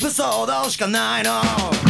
エピソードしかないの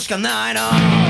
しかないの